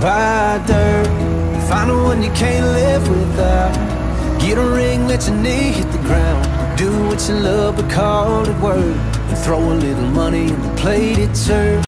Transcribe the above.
buy dirt Find the one you can't live without. Get a ring, let your knee hit the ground. Do what you love but call it work. And throw a little money in the plate it serves